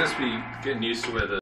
just be getting used to where the